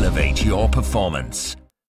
elevate your performance.